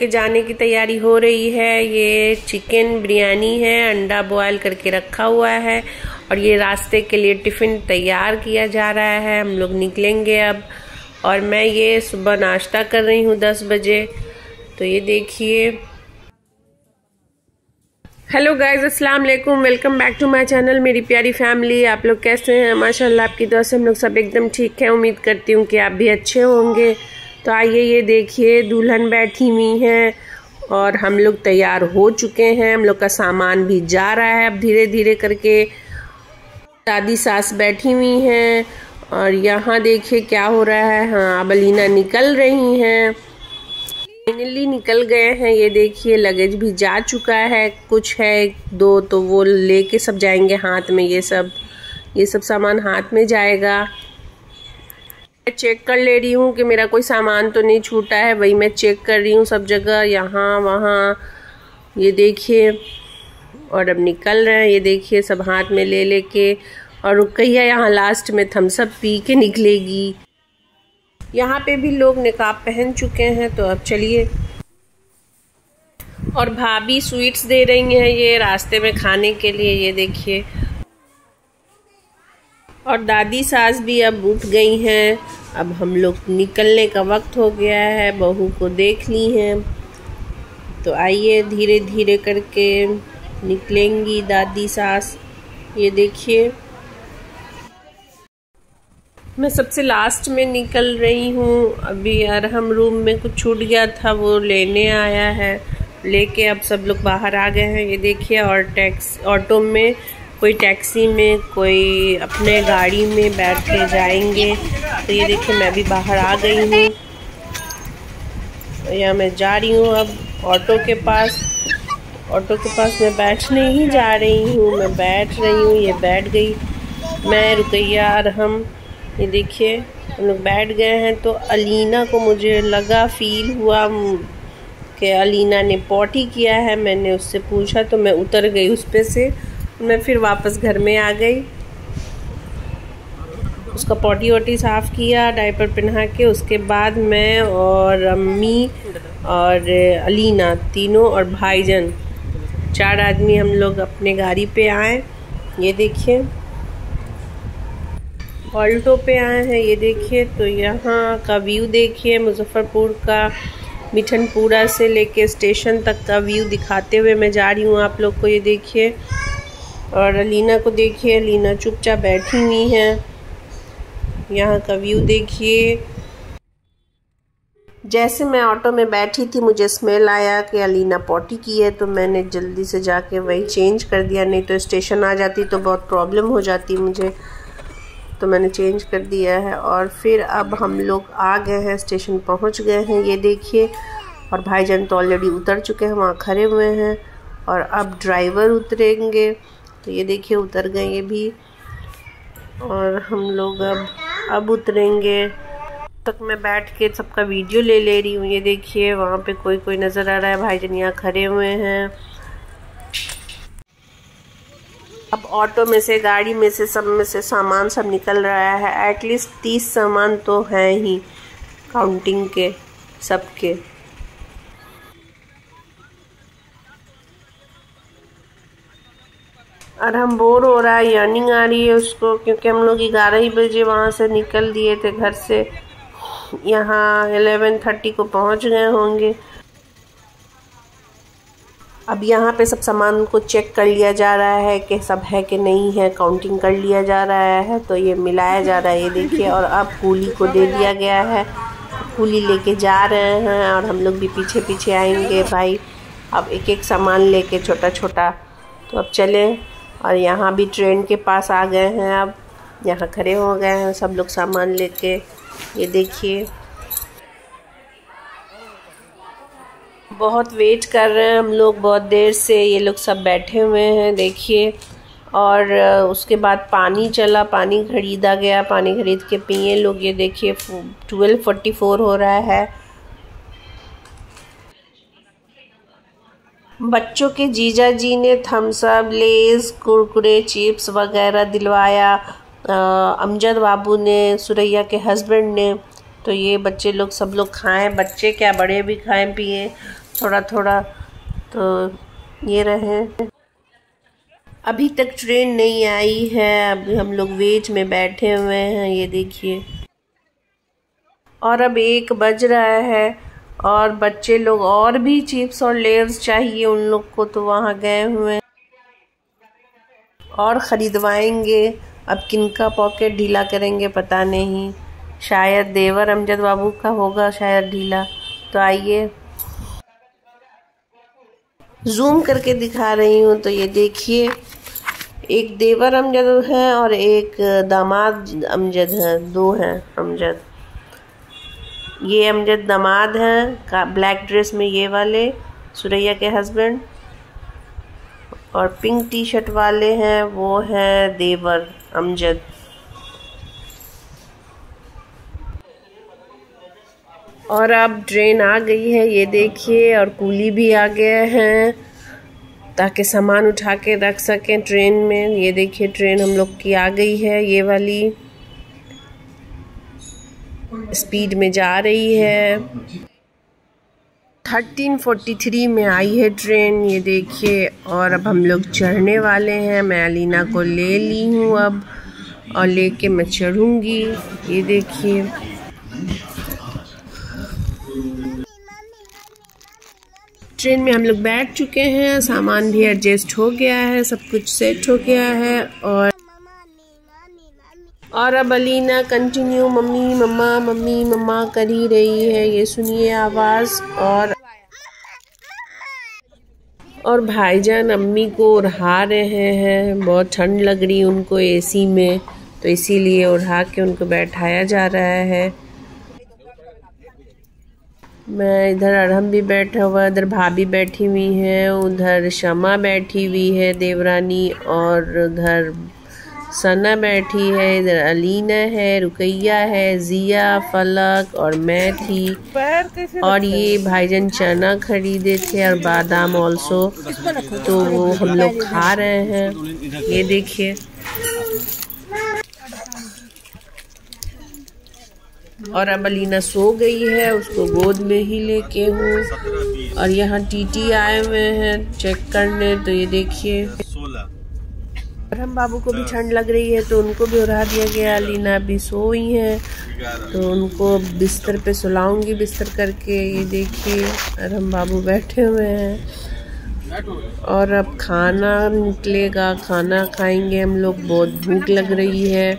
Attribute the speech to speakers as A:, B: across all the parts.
A: के जाने की तैयारी हो रही है। ये चिकन बिरयानी है, अंडा बॉयल करके रखा हुआ है और ये रास्ते के लिए टिफ़िन तैयार किया जा रहा है। हम लोग निकलेंगे अब और मैं ये सुबह नाश्ता कर रही हूँ दस बजे। तो ये देखिए। हेलो गाइज़ अस्सलाम वालेकुम। Welcome back to my channel मेरी प्यारी फैमिली आप लोग कैसे हैं? माशाल्लाह, आपकी दुआ से हम लोग सब एकदम ठीक हैं। उम्मीद करती हूँ कि आप भी अच्छे होंगे। तो आइए ये देखिए, दुल्हन बैठी हुई हैं और हम लोग तैयार हो चुके हैं। हम लोग का सामान भी जा रहा है अब धीरे धीरे करके। दादी सास बैठी हुई हैं और यहाँ देखिए क्या हो रहा है। हाँ अब अलीना निकल रही हैं। फाइनली निकल गए हैं। ये देखिए, लगेज भी जा चुका है। कुछ है दो तो वो लेके सब जाएँगे हाथ में ये सब। ये सब सामान हाथ में जाएगा। मैं चेक कर ले रही हूँ कि मेरा कोई सामान तो नहीं छूटा है। वही मैं चेक कर रही हूँ सब जगह, यहाँ, वहाँ। ये देखिए, और अब निकल रहे हैं। ये देखिए, सब हाथ में ले लेके। और रुकैया यहाँ लास्ट में थम्सअप पी के निकलेगी। यहाँ पे भी लोग निकाब पहन चुके हैं तो अब चलिए। और भाभी स्वीट्स दे रही हैं ये रास्ते में खाने के लिए, ये देखिए। और दादी सास भी अब उठ गई हैं। अब हम लोग निकलने का वक्त हो गया है, बहू को देख ली हैं। तो आइए धीरे धीरे करके निकलेंगी दादी सास। ये देखिए। मैं सबसे लास्ट में निकल रही हूँ। अभी अरहम रूम में कुछ छूट गया था, वो लेने आया है। लेके अब सब लोग बाहर आ गए हैं। ये देखिए और टैक्स ऑटो में कोई टैक्सी में, कोई अपने गाड़ी में बैठ के जाएँगे। तो ये देखिए, मैं भी बाहर आ गई हूँ। तो यहाँ मैं जा रही हूँ अब ऑटो के पास। ऑटो के पास मैं बैठने ही जा रही हूँ। मैं बैठ रही हूँ, ये बैठ गई। मैं, रुकैया और हम, ये देखिए, हम लोग बैठ गए हैं। तो अलीना को मुझे लगा फील हुआ कि अलीना ने पॉटी किया है। मैंने उससे पूछा तो मैं उतर गई उस पर से। मैं फिर वापस घर में आ गई। उसका पॉटी वोटी साफ़ किया, डायपर पहना के, उसके बाद मैं और अम्मी और अलीना तीनों और भाईजन, चार आदमी हम लोग अपने गाड़ी पे आए। ये देखिए। ऑल्टो पे आए हैं, ये देखिए। तो यहाँ का व्यू देखिए, मुजफ्फ़रपुर का, मिठनपुरा से लेके स्टेशन तक का व्यू दिखाते हुए मैं जा रही हूँ आप लोग को, ये देखिए। और अलीना को देखिए अलीना चुपचाप बैठी हुई हैं। यहाँ का व्यू देखिए। जैसे मैं ऑटो में बैठी थी, मुझे स्मेल आया कि अलीना पॉटी की है तो मैंने जल्दी से जाके वही चेंज कर दिया, नहीं तो स्टेशन आ जाती तो बहुत प्रॉब्लम हो जाती मुझे। तो मैंने चेंज कर दिया है और फिर अब हम लोग आ गए हैं, स्टेशन पहुँच गए हैं, ये देखिए। और भाईजान तो ऑलरेडी उतर चुके हैं, वहाँ खड़े हुए हैं और अब ड्राइवर उतरेंगे। तो ये देखिए, उतर गए ये भी। और हम लोग अब अब उतरेंगे। तक मैं बैठ के सबका वीडियो ले ले रही हूँ। ये देखिए, वहाँ पे कोई कोई नज़र आ रहा है। भाईजान यहाँ खड़े हुए हैं। अब ऑटो में से, गाड़ी में से, सब में से सामान सब निकल रहा है। एटलीस्ट तीस सामान तो हैं ही। काउंटिंग के, सबके। और हम बोर हो रहा है अर्निंग आ रही है उसको, क्योंकि हम लोग ग्यारह ही बजे वहाँ से निकल दिए थे घर से। यहाँ एलेवन थर्टी को पहुँच गए होंगे। अब यहाँ पे सब सामान को चेक कर लिया जा रहा है कि सब है कि नहीं है काउंटिंग कर लिया जा रहा है तो ये मिलाया जा रहा है, ये देखिए, और अब कूली को दे दिया गया है। कूली लेके जा रहे हैं और हम लोग भी पीछे पीछे आएँगे भाई। अब एक एक सामान लेके छोटा छोटा तो अब चले। और यहाँ भी ट्रेन के पास आ गए हैं अब। यहाँ खड़े हो गए हैं, सब लोग सामान लेके। ये देखिए। बहुत वेट कर रहे हैं हम लोग, बहुत देर से ये लोग सब बैठे हुए हैं, देखिए। और उसके बाद पानी चला, पानी खरीदा गया, पानी खरीद के पिए लोग। ये देखिए ट्वेल्व फोर्टी फोर हो रहा है। बच्चों के जीजा जी ने थम्सअप लेस कुरकुरे चिप्स वगैरह दिलवाया। अमजद बाबू ने, सुरैया के हस्बैंड ने। तो ये बच्चे लोग सब लोग खाएँ। बच्चे क्या बड़े भी खाएँ, पिए। थोड़ा थोड़ा तो ये रहे। अभी तक ट्रेन नहीं आई है। अभी हम लोग वेज में बैठे हुए हैं, ये देखिए। और अब एक बज रहा है। और बच्चे लोग और भी चिप्स और लेयर्स चाहिए, उन लोग को तो वहाँ गए हुए और ख़रीदवाएँगे। अब किनका पॉकेट ढीला करेंगे पता नहीं। शायद देवर अमजद बाबू का होगा शायद ढीला। तो आइए। जूम करके दिखा रही हूँ तो ये देखिए। एक देवर अमजद है और एक दामाद अमजद है, दो हैं अमजद। ये अमजद दामाद हैं ब्लैक ड्रेस में ये वाले, सुरैया के हस्बैंड। और पिंक टी शर्ट वाले हैं, वो हैं देवर, अमजद। और अब ट्रेन आ गई है, ये देखिए, और कूली भी आ गए हैं, ताकि सामान उठा के रख सकें ट्रेन में। ये देखिए, ट्रेन हम लोग की आ गई है, ये वाली। स्पीड में जा रही है। 1343 में आई है ट्रेन, ये देखिए, और अब हम लोग चढ़ने वाले हैं। मैं अलीना को ले ली हूँ अब, और लेके मैं चढ़ूँगी। ये देखिए। ट्रेन में हम लोग बैठ चुके हैं, सामान भी एडजस्ट हो गया है, सब कुछ सेट हो गया है, और और अब Alina continue mummy, mamma mummy, mamma कर ही रही है। ये सुनिए आवाज़ और और भाईजान अम्मी को उड़ा रहे हैं। बहुत ठंड लग रही उनको एसी में। तो इसीलिए उड़ा के उनको बैठाया जा रहा है। मैं इधर अरहम भी बैठा हुआ इधर भाभी बैठी हुई है, उधर शमा बैठी हुई है, देवरानी, और उधर सना बैठी है इधर अलीना है रुकैया है जिया फलक और मैं थी और ये भाईजान चना खरीदे थे और बादाम ऑल्सो तो वो हम लोग खा रहे हैं। ये देखिए। और अब अलीना सो गई है उसको गोद में ही लेके हूँ। और यहाँ टीटी आए हुए हैं चेक करने तो ये देखिए। हम बाबू को भी ठंड लग रही है तो उनको भी उड़ा दिया गया। लीना अभी सोई है तो उनको बिस्तर पे सुलाऊँगी बिस्तर करके, ये देखिए, और हम बाबू बैठे हुए हैं। और अब खाना निकलेगा, खाना खाएँगे हम लोग, बहुत भूख लग रही है।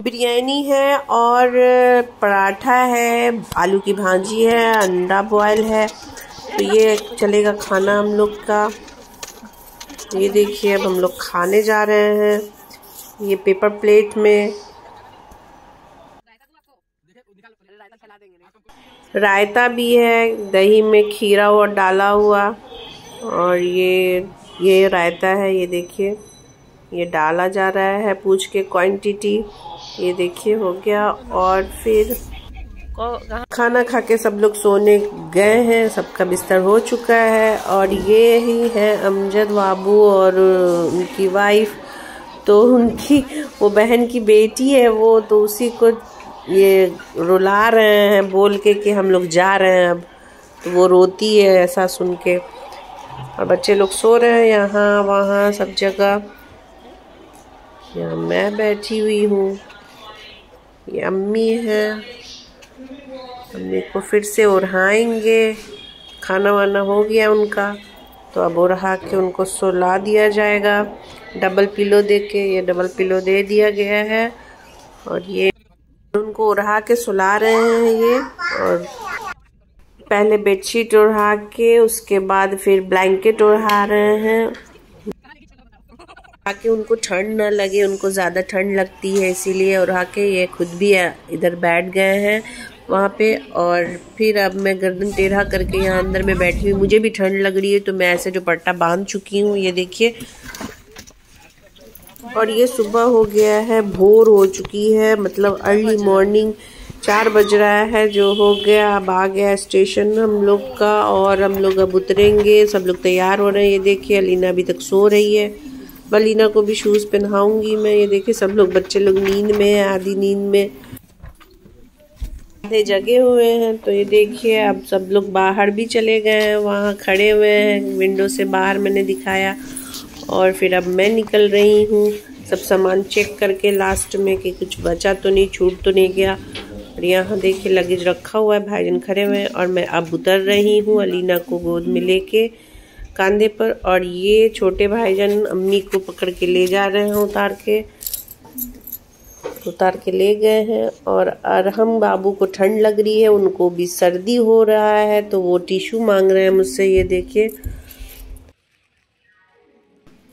A: बिरयानी है और पराठा है, आलू की भाजी है, अंडा बॉयल है तो ये चलेगा खाना हम लोग का। ये देखिए, अब हम लोग खाने जा रहे हैं। ये पेपर प्लेट में। रायता भी है, दही में खीरा हुआ, डाला हुआ। और ये ये रायता है, ये देखिए। ये डाला जा रहा है, पूछ के क्वांटिटी ये देखिए, हो गया। और फिर खाना खा के सब लोग सोने गए हैं, सबका बिस्तर हो चुका है और ये ही है अमजद बाबू और उनकी वाइफ तो उनकी, वो बहन की बेटी है, वो तो उसी को ये रुला रहे हैं, बोल के कि हम लोग जा रहे हैं अब। तो वो रोती है ऐसा सुन के। और बच्चे लोग सो रहे हैं यहाँ, वहाँ, सब जगह। यहाँ मैं बैठी हुई हूँ, ये अम्मी है। अम्मी को फिर से ओढ़ाएँगे। खाना वाना हो गया उनका। तो अब ओढ़ा के उनको सुला दिया जाएगा। डबल पिलो दे के, ये डबल पिलो दे दिया गया है। और ये उनको ओढ़ा के सुला रहे हैं ये। और पहले बेडशीट ओढ़ा के, उसके बाद फिर ब्लैंकेट ओढ़ा रहे हैं। ताकि उनको ठंड ना लगे, उनको ज़्यादा ठंड लगती है, इसीलिए और आके ये खुद भी इधर बैठ गए हैं। वहाँ पे और फिर अब मैं गर्दन टेढ़ा करके यहाँ अंदर में बैठी हुई, मुझे भी ठंड लग रही है तो मैं ऐसे जो पट्टा बाँध चुकी हूँ, ये देखिए। और ये सुबह हो गया है, भोर हो चुकी है मतलब अर्ली मॉर्निंग चार बज रहा है, जो हो गया, अब आ गया स्टेशन हम लोग का और हम लोग अब उतरेंगे, सब लोग तैयार हो रहे हैं, ये देखिए अलीना अभी तक सो रही है। बलीना को भी शूज़ पहनाऊँगी मैं, ये देखिए सब लोग, बच्चे लोग नींद में आधी नींद में। जगे हुए हैं तो ये देखिए, अब सब लोग बाहर भी चले गए हैं, वहाँ खड़े हुए हैं, विंडो से बाहर मैंने दिखाया, और फिर अब मैं निकल रही हूँ। सब सामान चेक करके लास्ट में कि कुछ बचा तो नहीं, छूट तो नहीं गया, और यहाँ देखिए लगेज रखा हुआ है, भाईजन खड़े हुए हैं, और मैं अब उतर रही हूँ अलीना को गोद में लेके कंधे पर, और ये छोटे भाईजन अम्मी को पकड़ के ले जा रहे हैं उतार के उतार के ले गए हैं और अरहम बाबू को ठंड लग रही है, उनको भी सर्दी हो रहा है तो वो टिश्यू मांग रहे हैं मुझसे, ये देखिए।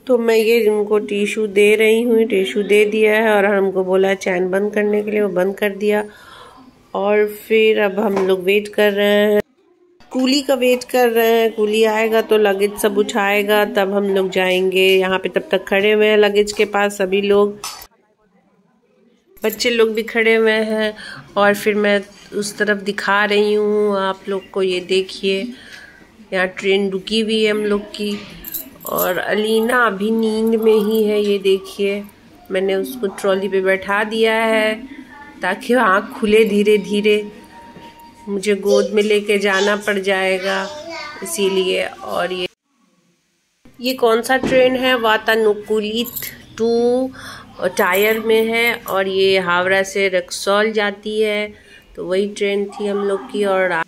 A: तो मैं ये उनको टिश्यू दे रही हूँ, टिश्यू दे दिया है और हमको बोला चैन बंद करने के लिए, वो बंद कर दिया। और फिर अब हम लोग वेट कर रहे हैं। कूली का वेट कर रहे हैं, कूली आएगा तो लगेज सब उठाएगा, तब हम लोग जाएँगे। यहाँ पे तब तक खड़े हुए हैं लगेज के पास, सभी लोग। बच्चे लोग भी खड़े हुए हैं और फिर मैं उस तरफ़ दिखा रही हूँ, आप लोग को ये देखिए। यहाँ ट्रेन रुकी हुई है हम लोग की और अलीना अभी नींद में ही है, ये देखिए। मैंने उसको ट्रॉली पे बैठा दिया है ताकि आँख खुले धीरे धीरे मुझे गोद में लेके जाना पड़ जाएगा इसीलिए और ये ये कौन सा ट्रेन है? वातानुकूलित टू टायर में है और ये हावड़ा से रक्सौल जाती है। तो वही ट्रेन थी हम लोग की और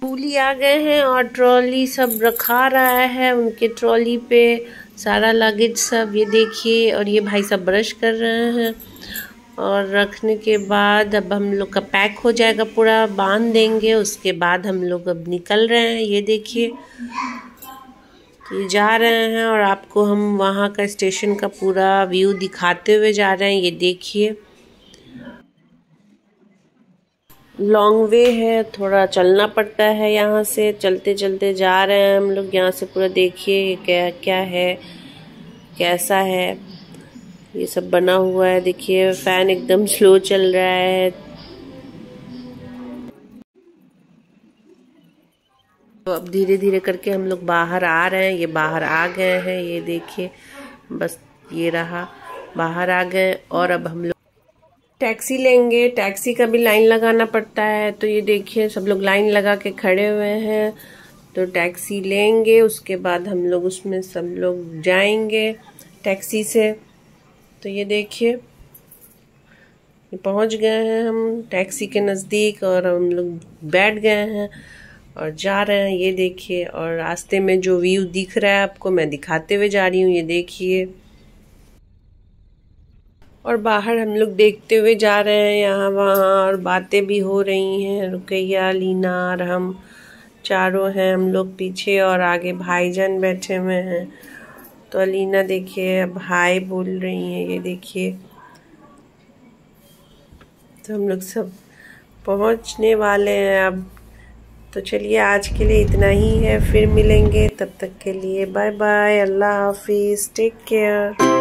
A: कूली आ गए हैं और ट्रॉली सब रखा रहा है उनके ट्रॉली पे। सारा लगेज सब ये देखिए और ये भाई सब ब्रश कर रहे हैं। और रखने के बाद अब हम लोग का पैक हो जाएगा पूरा, बाँध देंगे, उसके बाद हम लोग अब निकल रहे हैं, ये देखिए। ये जा रहे हैं और आपको हम वहाँ का स्टेशन का पूरा व्यू दिखाते हुए जा रहे हैं, ये देखिए। लॉन्ग वे है, थोड़ा चलना पड़ता है यहाँ से चलते चलते जा रहे हैं हम लोग। यहाँ से पूरा देखिए क्या क्या है, कैसा है। ये सब बना हुआ है, देखिए फ़ैन एकदम स्लो चल रहा है। अब धीरे धीरे करके हम लोग बाहर आ रहे हैं, ये बाहर आ गए हैं, ये देखिए, बस ये रहा, बाहर आ गए और अब हम लोग टैक्सी लेंगे। टैक्सी का भी लाइन लगाना पड़ता है तो ये देखिए, सब लोग लाइन लगा के खड़े हुए हैं तो टैक्सी लेंगे, उसके बाद हम लोग उसमें सब लोग जाएँगे टैक्सी से। तो ये देखिए पहुँच गए हैं हम टैक्सी के नज़दीक और हम लोग बैठ गए हैं। और जा रहे हैं, ये देखिए, और रास्ते में जो व्यू दिख रहा है आपको, मैं दिखाते हुए जा रही हूँ, ये देखिए। और बाहर हम लोग देखते हुए जा रहे हैं, यहाँ वहाँ और बातें भी हो रही हैं, रुकैया, लीना और हम चारों हैं, हम लोग पीछे और आगे भाईजान बैठे हुए हैं। तो अलीना देखिए हाय बोल रही हैं, ये देखिए। तो हम लोग सब पहुँचने वाले हैं, अब तो चलिए आज के लिए इतना ही है, फिर मिलेंगे, तब तक के लिए बाय बाय, अल्लाह हाफिज़ टेक केयर